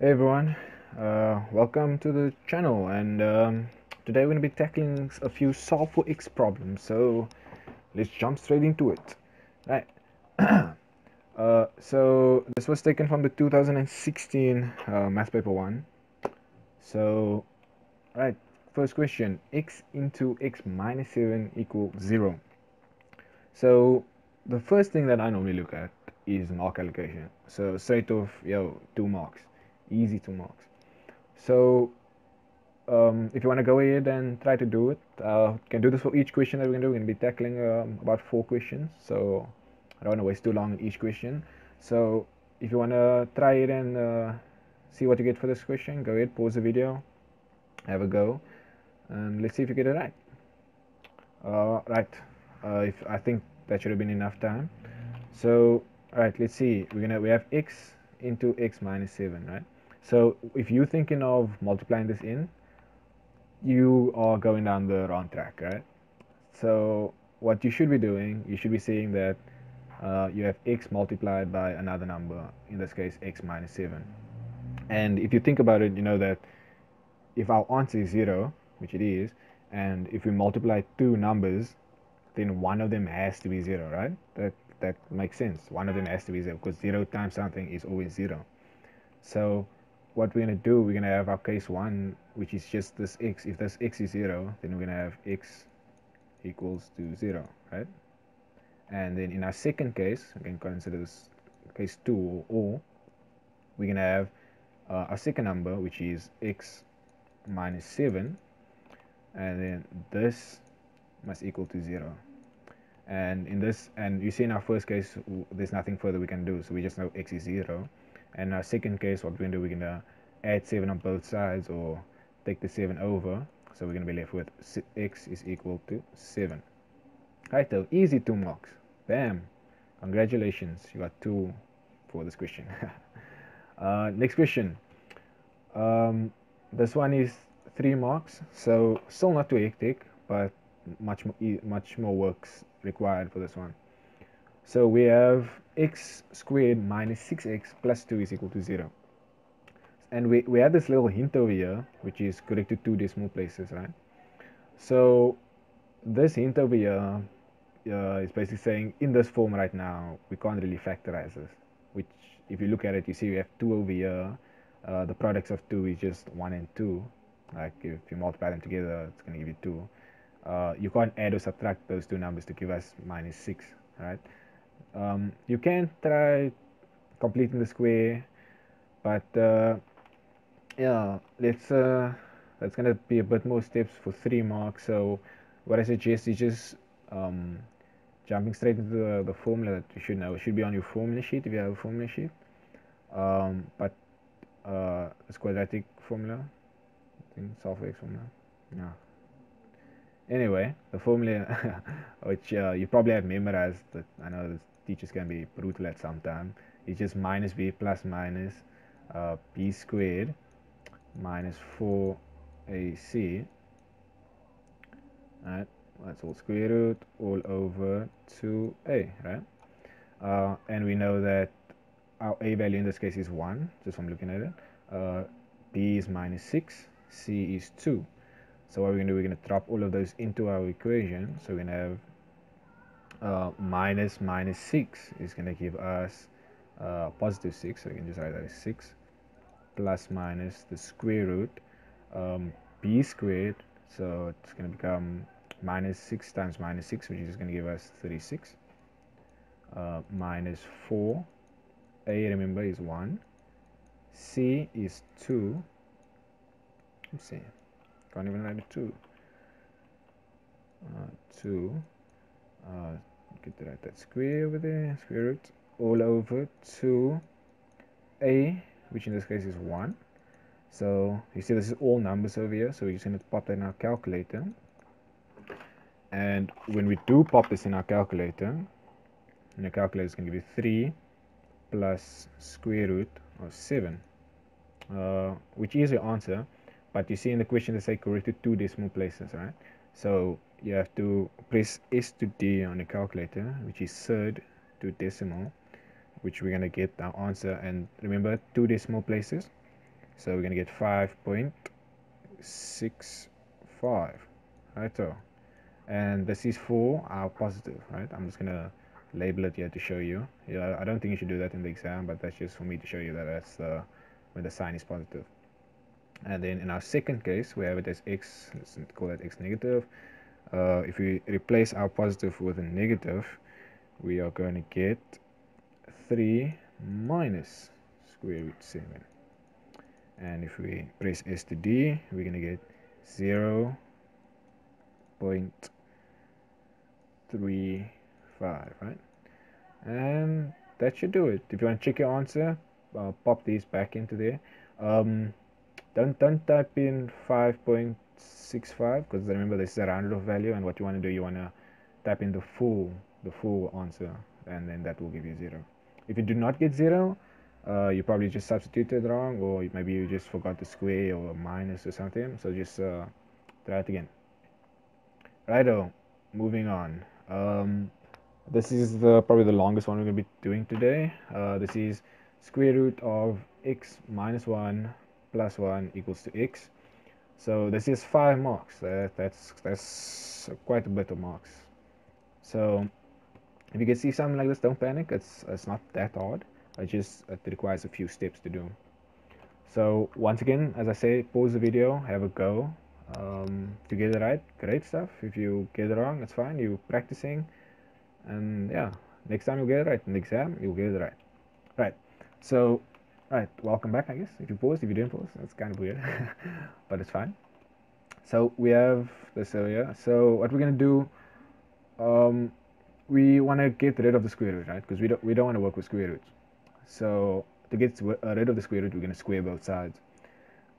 Hey everyone, uh, welcome to the channel and um, today we're going to be tackling a few solve for x problems so let's jump straight into it. Right. Uh, so this was taken from the 2016 uh, math paper 1 so right first question x into x minus 7 equals 0 so the first thing that I normally look at is mark allocation. So straight off yo two marks easy two marks so um, if you want to go ahead and try to do it, uh, can do this for each question that we're going to do. We're going to be tackling um, about four questions, so I don't want to waste too long on each question. So if you want to try it and uh, see what you get for this question, go ahead, pause the video, have a go, and let's see if you get it right. Uh, right, if I think that should have been enough time. So, all right, let's see. We're gonna we have x into x minus seven, right? So if you're thinking of multiplying this in, you are going down the wrong track, right? So what you should be doing, you should be seeing that uh, you have x multiplied by another number, in this case x minus 7. And if you think about it, you know that if our answer is 0, which it is, and if we multiply two numbers, then one of them has to be 0, right? That, that makes sense. One of them has to be 0 because 0 times something is always 0. So what we're going to do, we're going to have our case 1, which is just this x. If this x is 0, then we're going to have x equals to 0, right? And then in our second case, we can consider this case 2 or, we're going to have uh, our second number, which is x minus 7, and then this must equal to 0 and in this and you see in our first case there's nothing further we can do so we just know x is 0 and our second case, what we're going to do, we're going to add 7 on both sides or take the 7 over. So we're going to be left with x is equal to 7. Right, so easy 2 marks. Bam. Congratulations, you got 2 for this question. uh, next question. Um, this one is 3 marks, so still not too hectic, but much more, much more works required for this one. So we have x squared minus 6x plus 2 is equal to 0. And we, we have this little hint over here, which is corrected two decimal places, right? So this hint over here uh, is basically saying in this form right now, we can't really factorize this. Which, if you look at it, you see we have 2 over here. Uh, the products of 2 is just 1 and 2. Like if you multiply them together, it's going to give you 2. Uh, you can't add or subtract those two numbers to give us minus 6, right? Um, you can try completing the square but uh, yeah let's uh, that's gonna be a bit more steps for three marks. So what I suggest is just um, jumping straight into the, the, formula that you should know. It should be on your formula sheet if you have a formula sheet. Um, but uh, it's quadratic formula. I think solve x formula. Yeah. Anyway the formula which uh, you probably have memorized but I know teachers can be brutal at some time. It's just minus b plus minus uh, b squared minus 4ac right? That's all square root all over 2a right? Uh, and we know that our a value in this case is 1 just from looking at it. Uh, b is minus 6 c is 2 so what we're going to do we're going to drop all of those into our equation. So we're going to have uh, minus minus 6 is going to give us uh, positive 6 so we can just write that as 6 plus minus the square root um, b squared. So it's going to become minus 6 times minus 6 which is going to give us 36 uh, minus 4 a remember is 1 c is 2 let's see can't even write it 2 uh, 2 uh, get to write that square over there square root all over 2 a which in this case is 1 so you see this is all numbers over here so we're just going to pop that in our calculator. And when we do pop this in our calculator and the calculator is going to give you 3 plus square root of 7 uh, which is your answer but you see in the question they say correct to two decimal places right? So you have to press S to D on the calculator, which is third to decimal, which we're going to get our answer. And remember, two decimal places. So we're going to get 5.65, right? So, and this is for our positive, right? I'm just going to label it here to show you. Yeah, I don't think you should do that in the exam, but that's just for me to show you that that's the, when the sign is positive. And then in our second case, we have it as x, let's call that x negative. Uh, if we replace our positive with a negative, we are going to get 3 minus square root 7 and if we press S to D we're going to get 0 0.35 right? And that should do it. If you want to check your answer uh, pop these back into there. Um, don't don't type in 5.65 because remember this is a rounded off value and what you want to do you want to type in the full the full answer and then that will give you zero. If you do not get zero uh, you probably just substituted wrong or maybe you just forgot the square or minus or something. So just uh, try it again. Righto moving on. Um, this is the probably the longest one we're going to be doing today. Uh, this is square root of x minus 1 plus 1 equals to x so this is five marks. That, that's that's quite a bit of marks. So if you can see something like this don't panic. It's it's not that hard. It just it requires a few steps to do. So once again as i say pause the video have a go um, to get it right. Great stuff. If you get it wrong it's fine. You're practicing. And yeah next time you'll get it right. In the exam you'll get it right. Right. So right welcome back i guess if you pause if you didn't pause that's kind of weird but it's fine so we have this area so what we're going to do um, we want to get rid of the square root, right? Because we don't we don't want to work with square roots. So to get uh, rid of the square root, we're going to square both sides.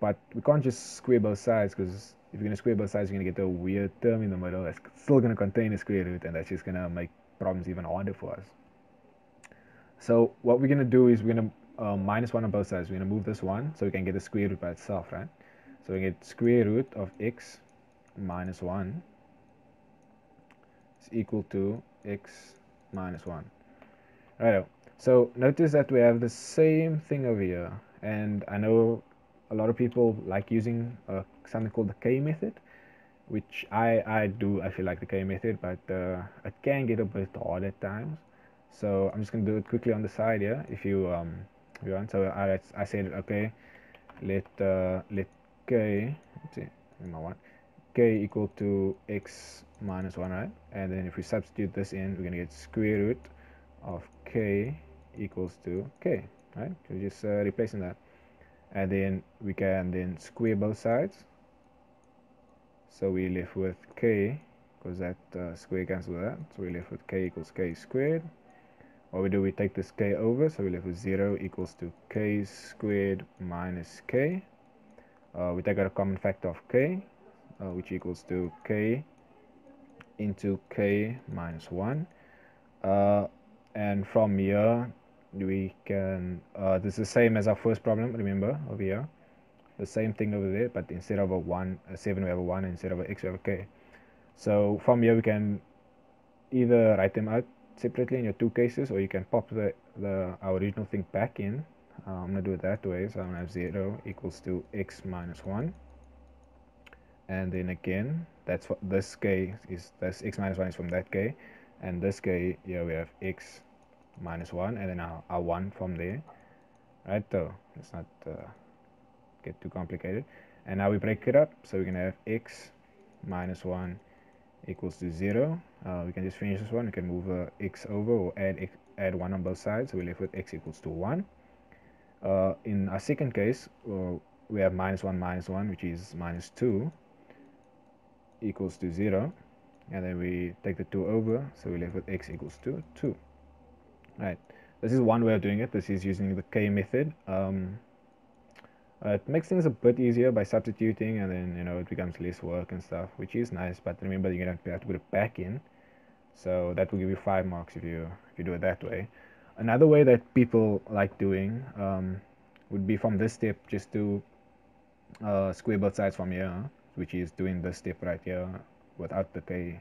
But we can't just square both sides because if you're going to square both sides, you're going to get a weird term in the middle that's still going to contain a square root, and that's just going to make problems even harder for us. So what we're going to do is we're going to uh, minus 1 on both sides. We're going to move this 1 so we can get the square root by itself, right? So we get square root of x minus 1 is equal to x minus 1. Right. So notice that we have the same thing over here. And I know a lot of people like using uh, something called the K method, which I, I do I feel like the K method, but uh, it can get a bit hard at times. So I'm just going to do it quickly on the side here if you, um, you want. So I, I said, okay, let, uh, let K, let's see, my one, K equal to X minus 1 right? And then if we substitute this in we're to get square root of k equals to k right? We're just uh, replacing that. And then we can then square both sides. So we left with k because that uh, square cancels that. So we left with k equals k squared what we do we take this k over so we left with 0 equals to k squared minus k. Uh, we take out a common factor of k uh, which equals to k into k minus 1 uh, and from here we can uh, this is the same as our first problem remember over here. The same thing over there but instead of a 1 a 7 we have a 1 instead of a x we have a k. So from here we can either write them out separately in your two cases or you can pop the, the our original thing back in. Uh, I'm gonna do it that way so I'm gonna have 0 equals to x minus 1 and then again that's what this k is that's x minus 1 is from that k. And this k here we have x minus 1 and then our, our 1 from there. Right so let's not uh, get too complicated. And now we break it up so we're gonna have x minus 1 equals to 0 uh, we can just finish this one. We can move uh, x over or add x, add 1 on both sides. So we left with x equals to 1 uh, in our second case we have minus 1 minus 1 which is minus 2 equals to 0 and then we take the 2 over. So we left with x equals to 2 right. This is one way of doing it. This is using the k method. Um, uh, it makes things a bit easier by substituting and then you know it becomes less work and stuff which is nice. But remember you're gonna have to put it back in so that will give you five marks if you if you do it that way. Another way that people like doing um, would be from this step just to uh, square both sides from here which is doing this step right here without the k.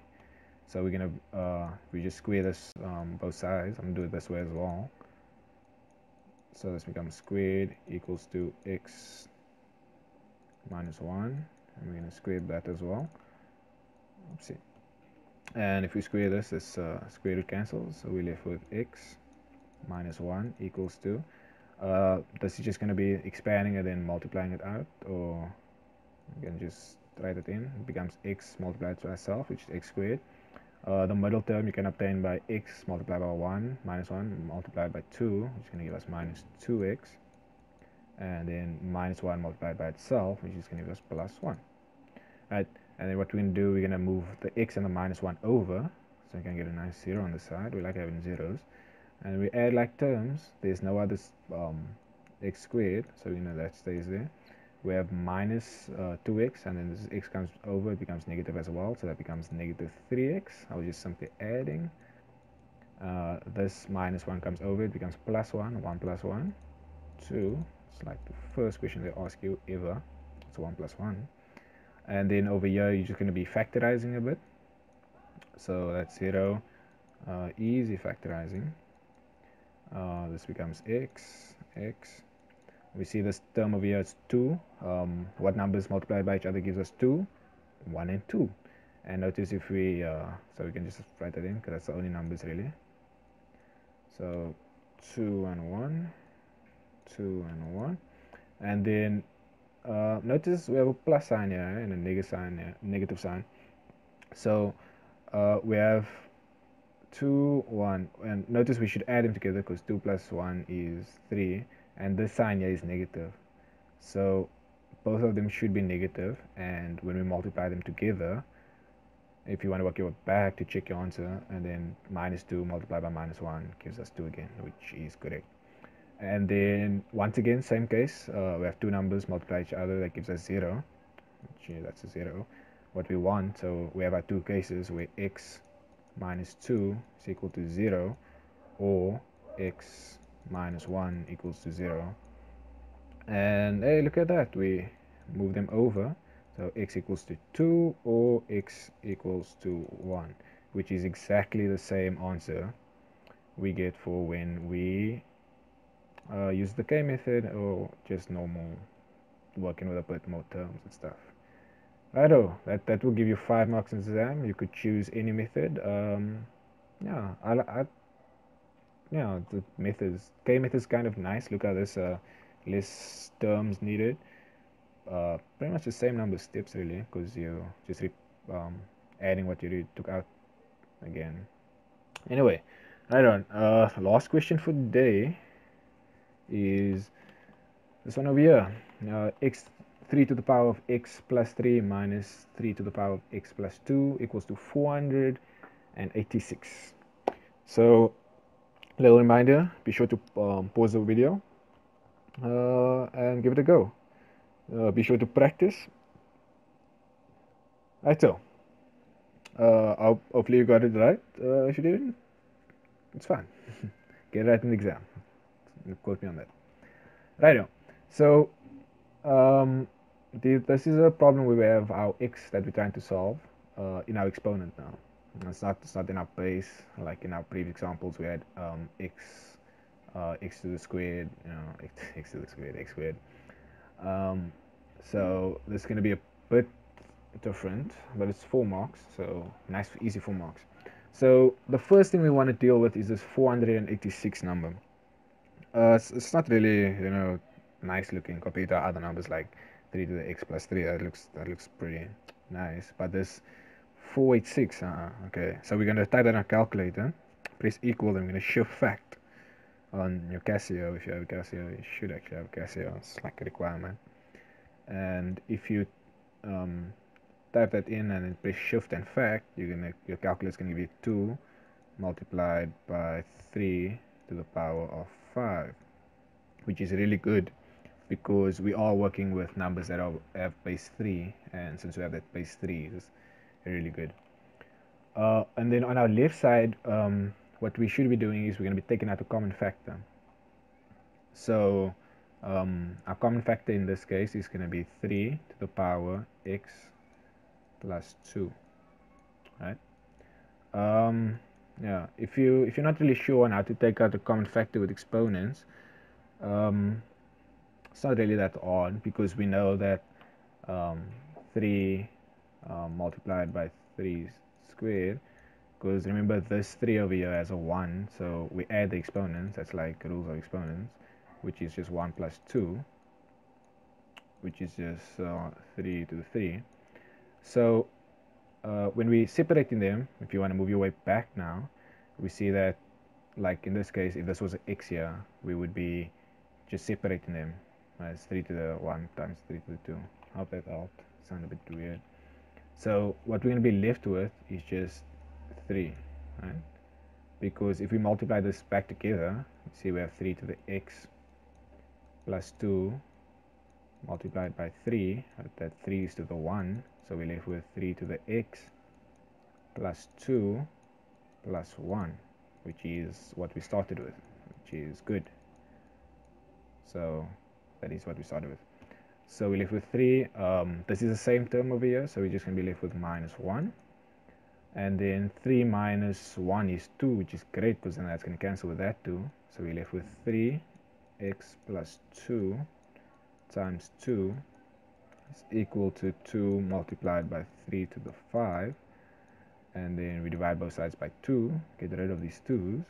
So we're gonna uh, we just square this um, both sides I'm gonna do it this way as well. So this becomes squared equals to x minus 1 and we're going to square that as well. Oopsie. And if we square this this uh, square root cancels. So we're left with x minus 1 equals 2 uh, this is just going to be expanding and then multiplying it out or you can just write it in. It becomes x multiplied to itself which is x squared. Uh, the middle term you can obtain by x multiplied by 1 minus 1 multiplied by 2 which is going to give us minus 2x and then minus 1 multiplied by itself which is going to give us plus 1 right and then what we're going to do we're going to move the x and the minus 1 over. So you can get a nice 0 on the side. We like having zeros. And we add like terms. There's no other um, x squared. So you know that stays there. We have minus, uh, 2x and then this x comes over it becomes negative as well. So that becomes negative 3x I was just simply adding. Uh, this minus 1 comes over it becomes plus 1 1 plus 1 2 it's like the first question they ask you ever. It's 1 plus 1 and then over here you're just going to be factorizing a bit. So that's 0 uh, easy factorizing. Uh, this becomes x x. We see this term over here is 2 um, what numbers multiplied by each other gives us 2 1 and 2 and notice if we uh, so we can just write that in because that's the only numbers really. So 2 and 1 2 and 1 and then uh, notice we have a plus sign here and a negative sign here, negative sign. So uh, we have 2 1 and notice we should add them together because 2 plus 1 is 3 and this sign here is negative. So both of them should be negative and when we multiply them together if you want to work your way back to check your answer and then minus 2 multiplied by minus 1 gives us 2 again which is correct and then once again same case uh, we have two numbers multiply each other that gives us 0 which, that's a 0 what we want so we have our two cases where x minus 2 is equal to 0 or x minus 1 equals to 0 and hey look at that. We move them over. So x equals to 2 or x equals to 1 which is exactly the same answer we get for when we uh, use the k method or just normal working with a bit more terms and stuff righto that that will give you five marks in the exam you could choose any method um, yeah I, I yeah, the methods. K method is kind of nice. Look at this, uh, less terms needed. Uh, pretty much the same number of steps really, because you just um, adding what you took out again. Anyway, right on. Uh, last question for the day is this one over here. Uh, x 3 to the power of x plus 3 minus 3 to the power of x plus 2 equals to 486. So little reminder be sure to um, pause the video uh, and give it a go. Uh, be sure to practice. Right so uh, hopefully you got it right. Uh, if you didn't it's fine. Get it right in the exam quote me on that. Right so um, the, this is a problem where we have our x that we're trying to solve uh, in our exponent now. It's not it's not in our base like in our previous examples we had um, x uh, x to the squared you know x, x to the squared x squared. Um, so this is going to be a bit different but it's four marks so nice easy four marks. So the first thing we want to deal with is this 486 number uh, it's, not really you know nice looking compared to other numbers like 3 to the x plus 3 that looks that looks pretty nice. But this 486 uh, okay. So we're going to type that in our calculator. Press equal then we're going to shift fact on your Casio. If you have a Casio you should actually have a Casio. It's like a requirement. And if you um, type that in and then press shift and fact you're gonna your calculator is going to give you 2 multiplied by 3 to the power of 5 which is really good because we are working with numbers that are, have base 3 and since we have that base 3 it's really good. Uh, and then on our left side, um, what we should be doing is we're going to be taking out a common factor. So um, our common factor in this case is going to be 3 to the power x plus 2 right um, yeah if you if you're not really sure on how to take out a common factor with exponents um, it's not really that odd because we know that um, 3 um, multiplied by 3 squared because remember this 3 over here has a 1 so we add the exponents that's like rules of exponents which is just 1 plus 2 which is just uh, 3 to the 3 so uh, when we're separating them if you want to move your way back now we see that like in this case if this was x here we would be just separating them. As 3 to the 1 times 3 to the 2 I hope that helped. Sound a bit weird. So what we're going to be left with is just 3 right? Because if we multiply this back together see we have 3 to the x plus 2 multiplied by 3 that 3 is to the 1 so we're left with 3 to the x plus 2 plus 1 which is what we started with which is good. So that is what we started with. So we left with 3 um, this is the same term over here so we're just going to be left with minus 1 and then 3 minus 1 is 2 which is great because then that's going to cancel with that 2 so we left with 3 x plus 2 times 2 is equal to 2 multiplied by 3 to the 5 and then we divide both sides by 2 get rid of these 2's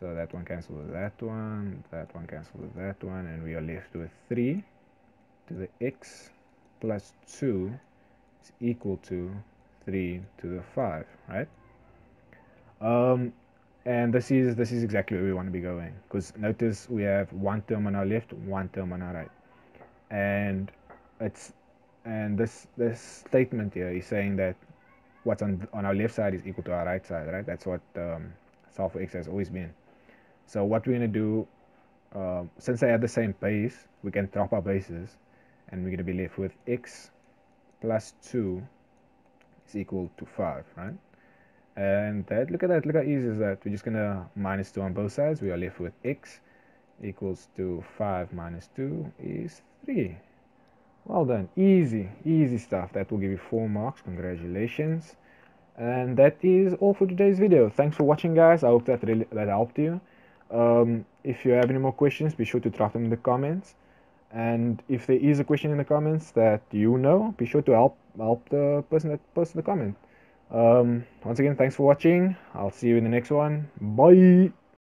so that one cancels with that one that one cancels with that one and we are left with 3 to the x plus 2 is equal to 3 to the 5 right? Um, and this is this is exactly where we want to be going because notice we have one term on our left one term on our right and it's and this this statement here is saying that what's on on our left side is equal to our right side, right? That's what um, solve for x has always been. So what we're going to do, uh, since they have the same base, we can drop our bases, and we're going to be left with x plus 2 is equal to 5, right? And that, look at that, look how easy is that. We're just going to minus 2 on both sides. We are left with x equals to 5 minus 2 is 3. Well done. Easy, easy stuff. That will give you 4 marks. Congratulations. And that is all for today's video. Thanks for watching, guys. I hope that really that helped you. Um, if you have any more questions, be sure to drop them in the comments. And if there is a question in the comments that you know, be sure to help help the person that posted the comment. Um, once again, thanks for watching. I'll see you in the next one. Bye.